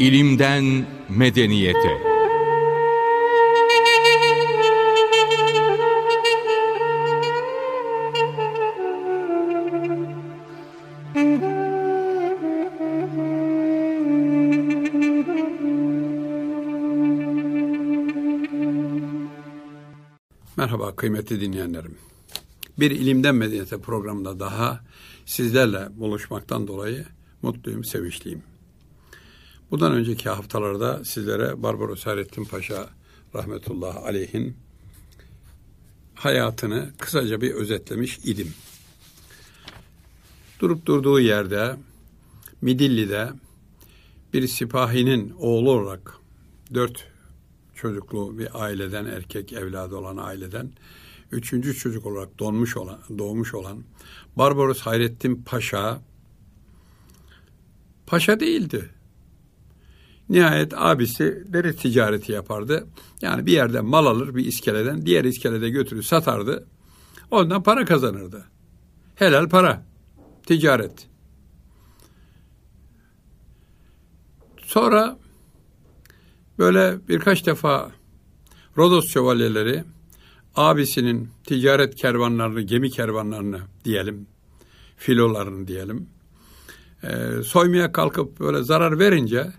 İlimden medeniyete. Merhaba kıymetli dinleyenlerim. Bir ilimden medeniyete programında daha sizlerle buluşmaktan dolayı mutluyum, sevinçliyim. Bundan önceki haftalarda sizlere Barbaros Hayrettin Paşa rahmetullah aleyhin hayatını kısaca bir özetlemiş idim. Durup durduğu yerde Midilli'de bir sipahinin oğlu olarak dört çocuklu bir aileden erkek evladı olan aileden üçüncü çocuk olarak donmuş olan doğmuş olan Barbaros Hayrettin Paşa paşa değildi. Nihayet abisi deri ticareti yapardı. Yani bir yerden mal alır bir iskeleden diğer iskelede götürür satardı. Ondan para kazanırdı. Helal para. Ticaret. Sonra böyle birkaç defa Rodos şövalyeleri abisinin ticaret kervanlarını, gemi kervanlarını diyelim, filolarını diyelim, e, soymaya kalkıp böyle zarar verince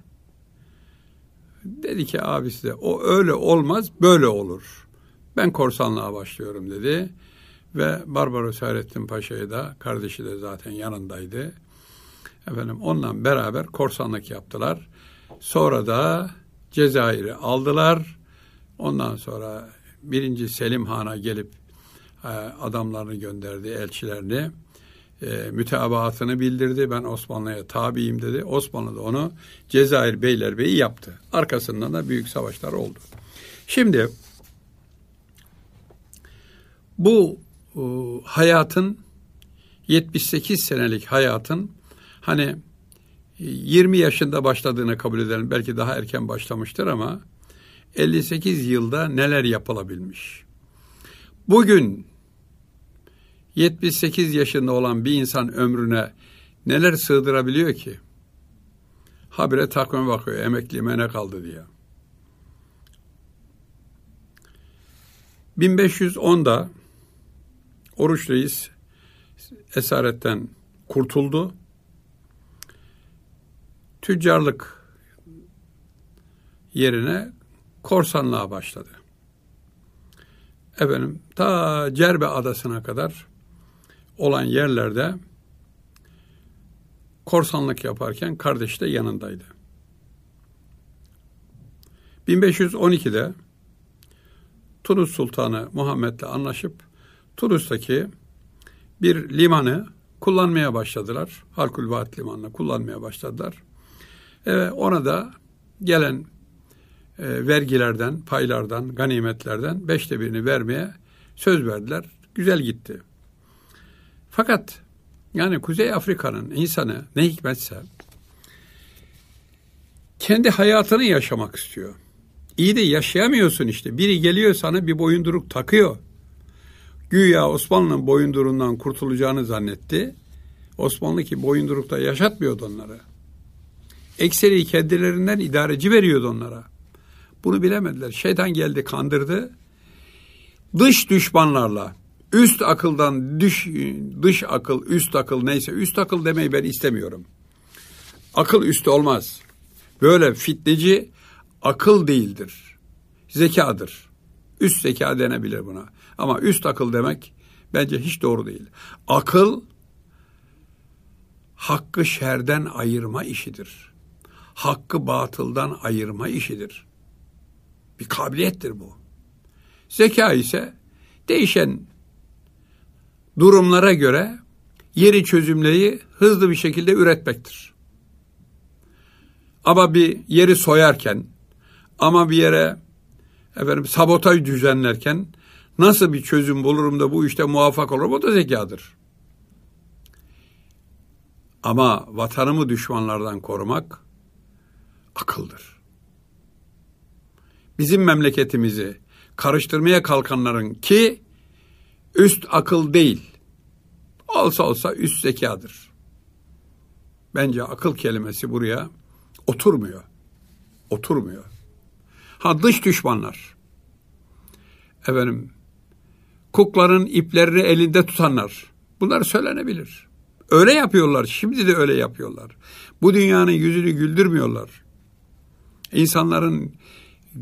Dedi ki abisi de o öyle olmaz böyle olur. Ben korsanlığa başlıyorum dedi. Ve Barbaros Hayrettin Paşa'yı da kardeşi de zaten yanındaydı. Efendim onunla beraber korsanlık yaptılar. Sonra da Cezayir'i aldılar. Ondan sonra birinci Selim Han'a gelip e, adamlarını gönderdi, elçilerini e, bildirdi. Ben Osmanlı'ya tabiyim dedi. Osmanlı da onu Cezayir Beylerbeyi yaptı. Arkasından da büyük savaşlar oldu. Şimdi bu e, hayatın 78 senelik hayatın hani 20 yaşında başladığını kabul edelim. Belki daha erken başlamıştır ama 58 yılda neler yapılabilmiş. Bugün 78 yaşında olan bir insan ömrüne neler sığdırabiliyor ki? Habire takvime bakıyor, emekliliğime ne kaldı diye. 1510'da Oruç Reis esaretten kurtuldu. Tüccarlık yerine korsanlığa başladı. Efendim ta Cerbe adasına kadar olan yerlerde korsanlık yaparken kardeş de yanındaydı. 1512'de Tunus Sultanı Muhammed'le anlaşıp Tunus'taki bir limanı kullanmaya başladılar. Halkul Vaat Limanı'nı kullanmaya başladılar. Evet, ona da gelen e, vergilerden, paylardan, ganimetlerden beşte birini vermeye söz verdiler. Güzel gitti. Fakat yani Kuzey Afrika'nın insanı ne hikmetse kendi hayatını yaşamak istiyor. İyi de yaşayamıyorsun işte. Biri geliyor sana bir boyunduruk takıyor. Güya Osmanlı'nın boyundurundan kurtulacağını zannetti. Osmanlı ki boyundurukta yaşatmıyordu onları. Ekseri kendilerinden idareci veriyordu onlara. Bunu bilemediler. Şeytan geldi kandırdı. Dış düşmanlarla Üst akıldan dış, dış akıl, üst akıl neyse üst akıl demeyi ben istemiyorum. Akıl üstü olmaz. Böyle fitneci akıl değildir. Zekadır. Üst zeka denebilir buna. Ama üst akıl demek bence hiç doğru değil. Akıl hakkı şerden ayırma işidir. Hakkı batıldan ayırma işidir. Bir kabiliyettir bu. Zeka ise değişen durumlara göre yeri çözümleri hızlı bir şekilde üretmektir. Ama bir yeri soyarken ama bir yere efendim sabotaj düzenlerken nasıl bir çözüm bulurum da bu işte muvaffak olurum o da zekadır. Ama vatanımı düşmanlardan korumak akıldır. Bizim memleketimizi karıştırmaya kalkanların ki Üst akıl değil. Olsa olsa üst zekadır. Bence akıl kelimesi buraya oturmuyor. Oturmuyor. Ha dış düşmanlar. Efendim kukların iplerini elinde tutanlar. Bunlar söylenebilir. Öyle yapıyorlar. Şimdi de öyle yapıyorlar. Bu dünyanın yüzünü güldürmüyorlar. İnsanların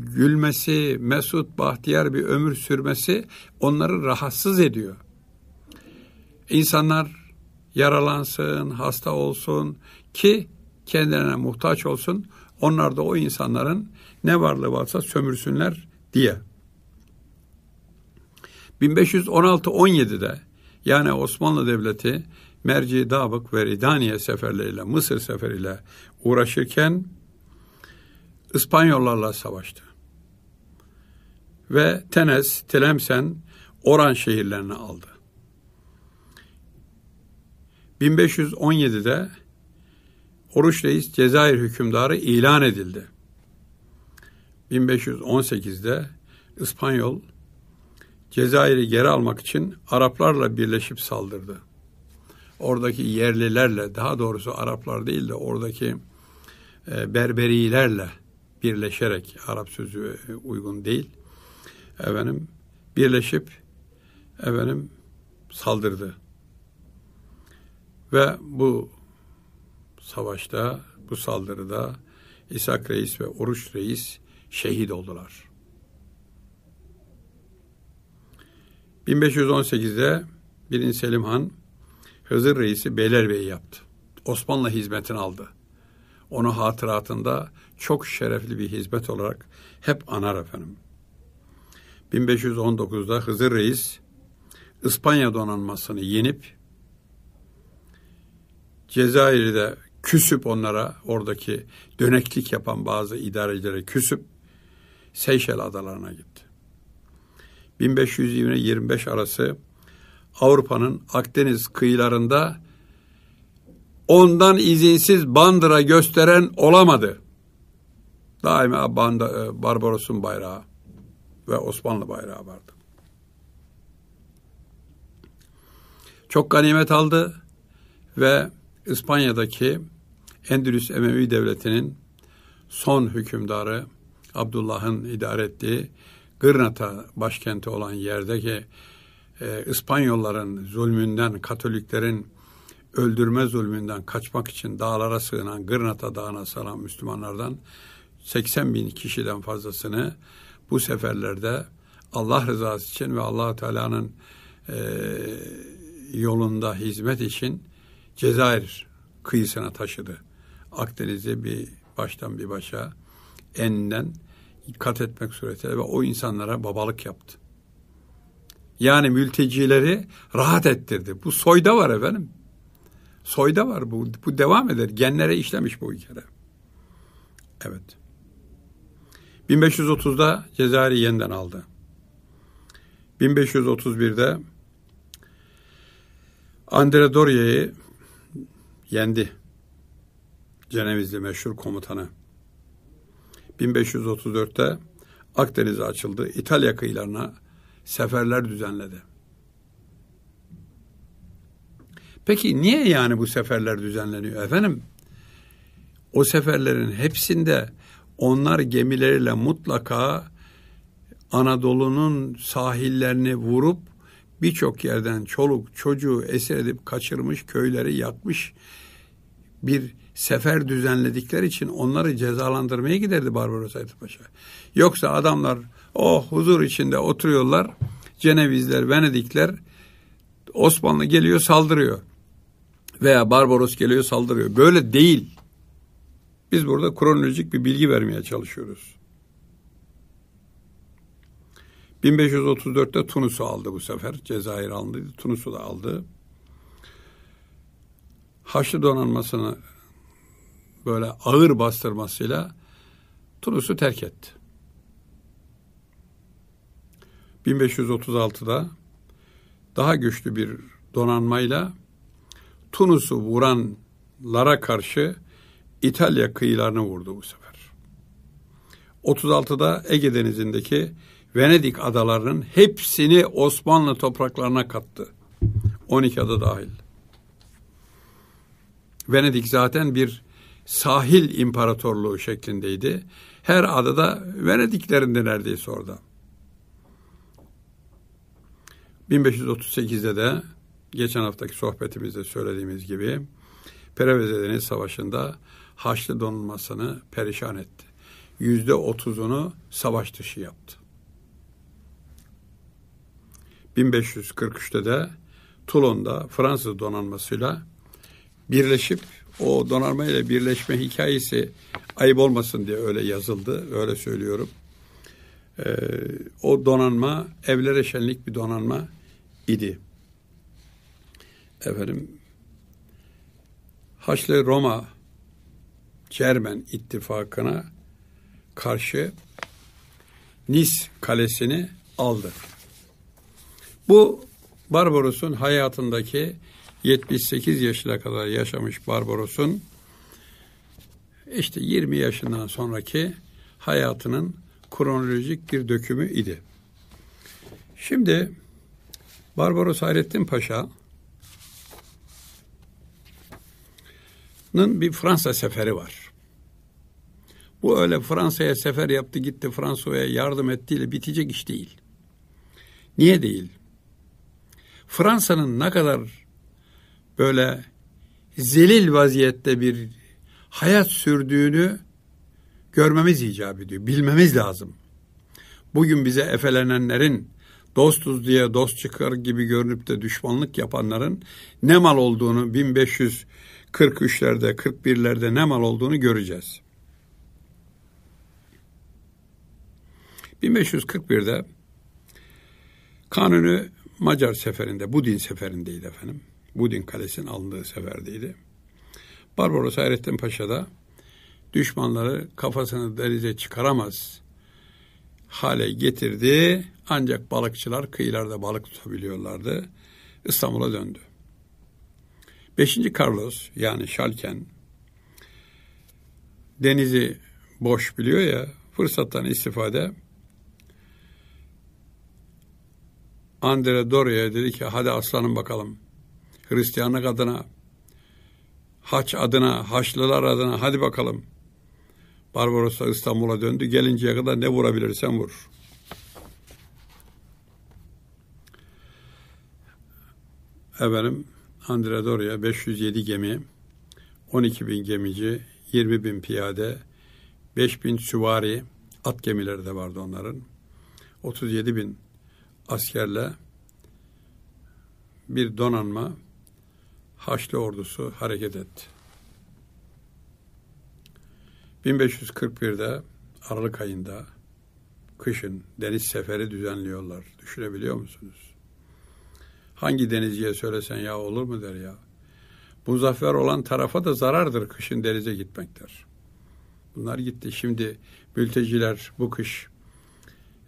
gülmesi, mesut, bahtiyar bir ömür sürmesi onları rahatsız ediyor. İnsanlar yaralansın, hasta olsun ki kendilerine muhtaç olsun. Onlar da o insanların ne varlığı varsa sömürsünler diye. 1516-17'de yani Osmanlı Devleti Merci, Dabık ve Ridaniye seferleriyle, Mısır seferiyle uğraşırken İspanyollarla savaştı. Ve Tenes, Tlemcen, Oran şehirlerini aldı. 1517'de Oruç Reis Cezayir hükümdarı ilan edildi. 1518'de İspanyol Cezayir'i geri almak için Araplarla birleşip saldırdı. Oradaki yerlilerle, daha doğrusu Araplar değil de oradaki e, Berberilerle birleşerek, Arap sözü uygun değil, efendim birleşip efendim saldırdı. Ve bu savaşta, bu saldırıda İshak Reis ve Oruç Reis şehit oldular. 1518'de 1. Selim Han Hızır Reis'i Beylerbeyi yaptı. Osmanlı hizmetini aldı. Onu hatıratında çok şerefli bir hizmet olarak hep anar efendim. 1519'da Hızır Reis İspanya donanmasını yenip Cezayir'de küsüp onlara oradaki döneklik yapan bazı idarecilere küsüp Seyşel adalarına gitti. 1520-25 arası Avrupa'nın Akdeniz kıyılarında ondan izinsiz bandıra gösteren olamadı. Daima banda, e, Barbaros'un bayrağı ve Osmanlı bayrağı vardı. Çok ganimet aldı ve İspanya'daki Endülüs Emevi Devleti'nin son hükümdarı Abdullah'ın idare ettiği Gırnata başkenti olan yerdeki e, İspanyolların zulmünden, Katoliklerin öldürme zulmünden kaçmak için dağlara sığınan Gırnata Dağı'na salan Müslümanlardan 80 bin kişiden fazlasını bu seferlerde Allah rızası için ve allah Teala'nın e, yolunda hizmet için Cezayir kıyısına taşıdı. Akdeniz'e bir baştan bir başa eninden kat etmek suretiyle ve o insanlara babalık yaptı. Yani mültecileri rahat ettirdi. Bu soyda var efendim. Soyda var bu. Bu devam eder. Genlere işlemiş bu kere. Evet. 1530'da Cezayir'i yeniden aldı. 1531'de Andre Doria'yı yendi. Cenevizli meşhur komutanı. 1534'te Akdeniz'e açıldı. İtalya kıyılarına seferler düzenledi. Peki niye yani bu seferler düzenleniyor efendim? O seferlerin hepsinde onlar gemileriyle mutlaka Anadolu'nun sahillerini vurup birçok yerden çoluk çocuğu esir edip kaçırmış, köyleri yakmış bir sefer düzenledikleri için onları cezalandırmaya giderdi Barbaros Paşa. Yoksa adamlar o oh, huzur içinde oturuyorlar. Cenevizler, Venedikler Osmanlı geliyor saldırıyor. Veya Barbaros geliyor saldırıyor. Böyle değil. Biz burada kronolojik bir bilgi vermeye çalışıyoruz. 1534'te Tunus'u aldı bu sefer. Cezayir aldı. Tunus'u da aldı. Haçlı donanmasını böyle ağır bastırmasıyla Tunus'u terk etti. 1536'da daha güçlü bir donanmayla Tunus'u vuranlara karşı İtalya kıyılarını vurdu bu sefer. 36'da Ege Denizi'ndeki Venedik adalarının hepsini Osmanlı topraklarına kattı. 12 ada dahil. Venedik zaten bir sahil imparatorluğu şeklindeydi. Her adada Venediklerinde neredeyse orada. 1538'de de geçen haftaki sohbetimizde söylediğimiz gibi Pereveze Deniz Savaşı'nda Haçlı donanmasını perişan etti. Yüzde otuzunu savaş dışı yaptı. 1543'te de Toulon'da Fransız donanmasıyla birleşip o donanmayla birleşme hikayesi ayıp olmasın diye öyle yazıldı. Öyle söylüyorum. Ee, o donanma evlere şenlik bir donanma idi. Efendim Haçlı Roma Cermen ittifakına karşı Nis kalesini aldı. Bu Barbaros'un hayatındaki 78 yaşına kadar yaşamış Barbaros'un işte 20 yaşından sonraki hayatının kronolojik bir dökümü idi. Şimdi Barbaros Hayrettin Paşa'nın bir Fransa seferi var. Bu öyle Fransa'ya sefer yaptı gitti Fransa'ya yardım ettiğiyle bitecek iş değil. Niye değil? Fransa'nın ne kadar böyle zelil vaziyette bir hayat sürdüğünü görmemiz icap ediyor. Bilmemiz lazım. Bugün bize efelenenlerin dostuz diye dost çıkar gibi görünüp de düşmanlık yapanların ne mal olduğunu 1543'lerde 41'lerde ne mal olduğunu göreceğiz. 1541'de Kanuni Macar seferinde, Budin seferindeydi efendim. Budin Kalesi'nin alındığı seferdeydi. Barbaros Hayrettin Paşa da düşmanları kafasını denize çıkaramaz hale getirdi. Ancak balıkçılar kıyılarda balık tutabiliyorlardı. İstanbul'a döndü. Beşinci Carlos yani Şalken denizi boş biliyor ya fırsattan istifade Andre Doria'ya dedi ki hadi aslanım bakalım. Hristiyanlık adına, haç adına, haçlılar adına hadi bakalım. Barbaros da İstanbul'a döndü. Gelinceye kadar ne vurabilirsen vur. Efendim Andre Doria 507 gemi, 12 bin gemici, 20 bin piyade, 5 bin süvari, at gemileri de vardı onların. 37 bin askerle bir donanma Haçlı ordusu hareket etti. 1541'de Aralık ayında kışın deniz seferi düzenliyorlar. Düşünebiliyor musunuz? Hangi denizciye söylesen ya olur mu der ya. Muzaffer olan tarafa da zarardır kışın denize gitmektir. Bunlar gitti. Şimdi mülteciler bu kış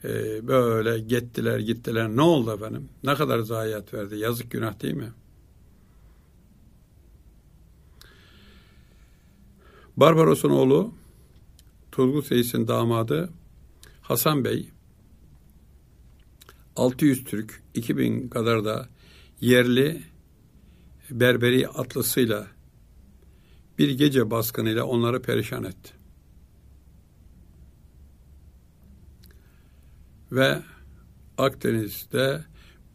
e, böyle gittiler gittiler. Ne oldu efendim? Ne kadar zayiat verdi? Yazık günah değil mi? Barbaros'un oğlu Turgut Reis'in damadı Hasan Bey 600 Türk 2000 kadar da yerli berberi atlısıyla bir gece baskınıyla onları perişan etti. Ve Akdeniz'de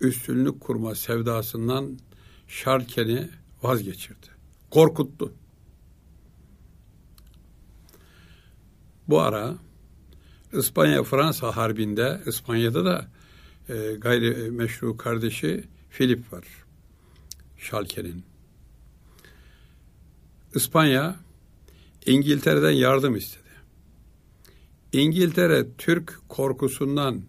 üstünlük kurma sevdasından Şarken'i vazgeçirdi. Korkuttu. Bu ara İspanya-Fransa harbinde, İspanya'da da e, gayri meşru kardeşi Filip var. Şalke'nin. İspanya İngiltere'den yardım istedi. İngiltere Türk korkusundan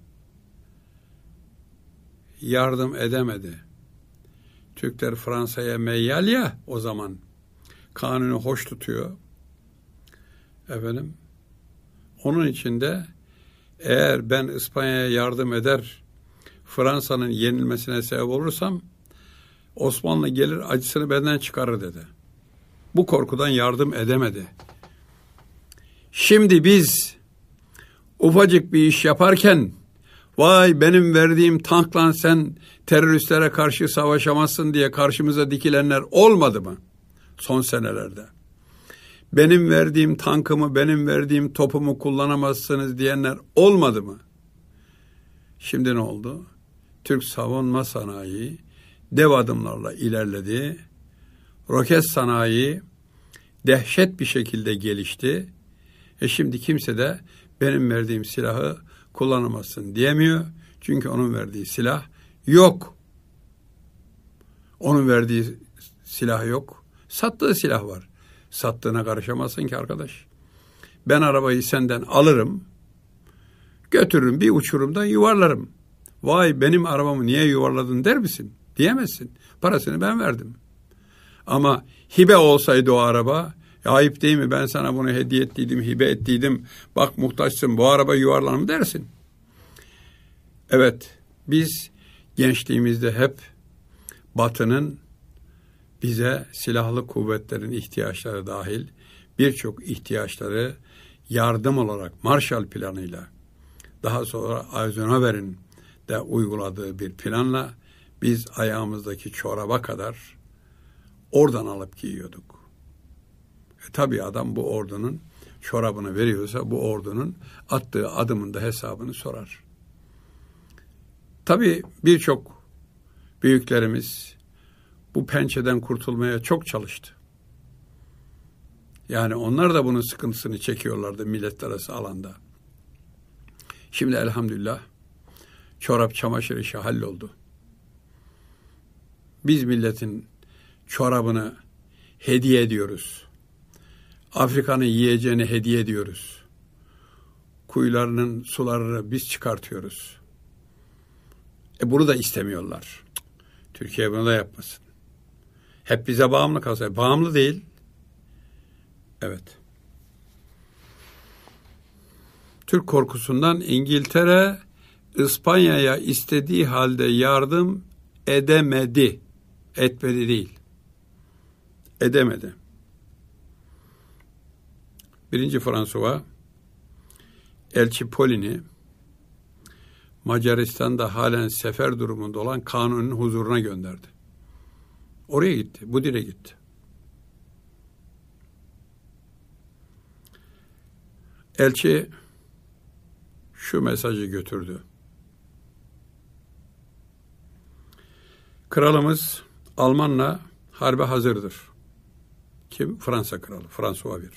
yardım edemedi. Türkler Fransa'ya meyyal ya o zaman. Kanunu hoş tutuyor. Efendim onun içinde eğer ben İspanya'ya yardım eder Fransa'nın yenilmesine sebep olursam Osmanlı gelir acısını benden çıkarır dedi. Bu korkudan yardım edemedi. Şimdi biz ufacık bir iş yaparken Vay benim verdiğim tankla sen teröristlere karşı savaşamazsın diye karşımıza dikilenler olmadı mı? Son senelerde. Benim verdiğim tankımı, benim verdiğim topumu kullanamazsınız diyenler olmadı mı? Şimdi ne oldu? Türk savunma sanayi dev adımlarla ilerledi. Roket sanayi dehşet bir şekilde gelişti. E şimdi kimse de benim verdiğim silahı kullanamazsın diyemiyor. Çünkü onun verdiği silah yok. Onun verdiği silah yok. Sattığı silah var. Sattığına karışamazsın ki arkadaş. Ben arabayı senden alırım. Götürürüm bir uçurumda yuvarlarım. Vay benim arabamı niye yuvarladın der misin? Diyemezsin. Parasını ben verdim. Ama hibe olsaydı o araba ya ayıp değil mi ben sana bunu hediye ettiydim, hibe ettiydim. Bak muhtaçsın bu araba yuvarlanır dersin. Evet biz gençliğimizde hep Batı'nın bize silahlı kuvvetlerin ihtiyaçları dahil birçok ihtiyaçları yardım olarak Marshall planıyla daha sonra Eisenhower'in de uyguladığı bir planla biz ayağımızdaki çoraba kadar oradan alıp giyiyorduk. E tabi adam bu ordunun çorabını veriyorsa bu ordunun attığı adımın da hesabını sorar. Tabi birçok büyüklerimiz bu pençeden kurtulmaya çok çalıştı. Yani onlar da bunun sıkıntısını çekiyorlardı millet arası alanda. Şimdi elhamdülillah çorap çamaşır işi halloldu. Biz milletin çorabını hediye ediyoruz. Afrika'nın yiyeceğini hediye ediyoruz. Kuyularının sularını biz çıkartıyoruz. E bunu da istemiyorlar. Türkiye bunu da yapmasın. Hep bize bağımlı kalsa. Bağımlı değil. Evet. Türk korkusundan İngiltere İspanya'ya istediği halde yardım edemedi. Etmedi değil. Edemedi. Birinci Fransuva Elçi Polini Macaristan'da halen sefer durumunda olan kanunun huzuruna gönderdi. Oraya gitti, bu dile gitti. Elçi şu mesajı götürdü. Kralımız Almanla harbe hazırdır. Kim? Fransa kralı, François I.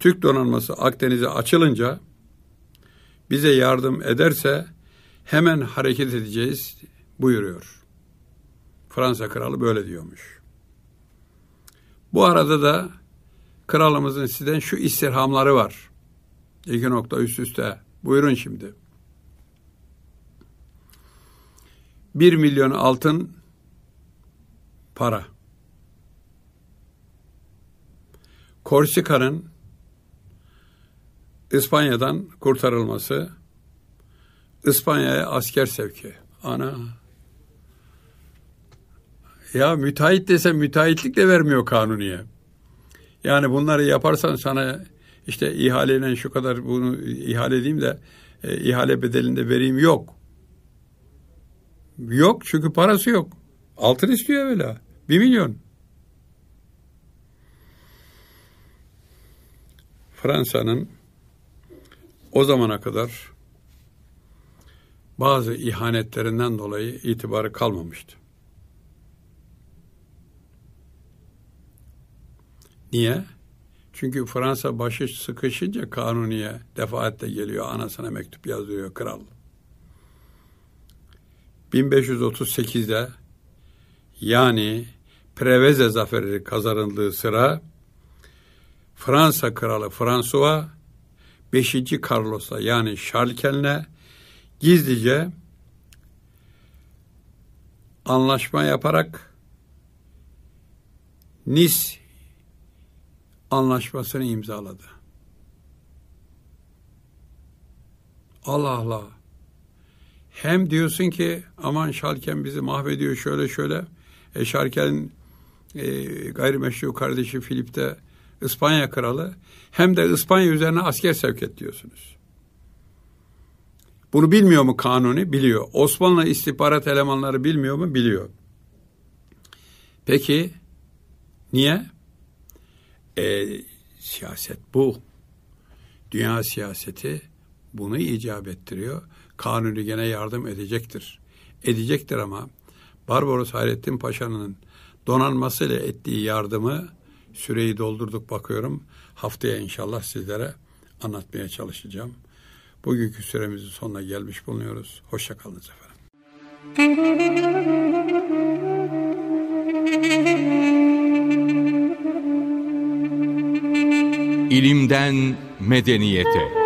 Türk donanması Akdeniz'e açılınca bize yardım ederse hemen hareket edeceğiz buyuruyor. Fransa kralı böyle diyormuş. Bu arada da kralımızın sizden şu istirhamları var. İki nokta üst üste. Buyurun şimdi. Bir milyon altın para. Korsika'nın İspanya'dan kurtarılması, İspanya'ya asker sevki. Ana. Ya müteahhit dese müteahhitlik de vermiyor kanuniye. Yani bunları yaparsan sana işte ihaleyle şu kadar bunu ihale edeyim de e, ihale bedelinde vereyim yok. Yok çünkü parası yok. Altın istiyor öyle. Bir milyon. Fransa'nın o zamana kadar bazı ihanetlerinden dolayı itibarı kalmamıştı. Niye? Çünkü Fransa başı sıkışınca kanuniye defaatle geliyor anasına mektup yazıyor kral. 1538'de yani Preveze zaferi kazanıldığı sıra Fransa kralı François 5. Carlos'la yani Şarlken'le gizlice anlaşma yaparak Nis anlaşmasını imzaladı. Allah Allah. Hem diyorsun ki aman Şalken bizi mahvediyor şöyle şöyle. E Şalken'in e, gayrimeşru kardeşi Filip de İspanya kralı. Hem de İspanya üzerine asker sevk et diyorsunuz. Bunu bilmiyor mu Kanuni? Biliyor. Osmanlı istihbarat elemanları bilmiyor mu? Biliyor. Peki niye? E, siyaset bu. Dünya siyaseti bunu icap ettiriyor. Kanuni gene yardım edecektir. Edecektir ama Barbaros Hayrettin Paşa'nın donanmasıyla ettiği yardımı süreyi doldurduk bakıyorum. Haftaya inşallah sizlere anlatmaya çalışacağım. Bugünkü süremizin sonuna gelmiş bulunuyoruz. Hoşçakalınız efendim. İlimden medeniyete.